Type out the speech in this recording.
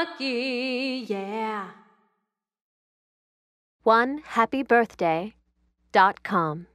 lucky, yeah. One happy birthday dot com.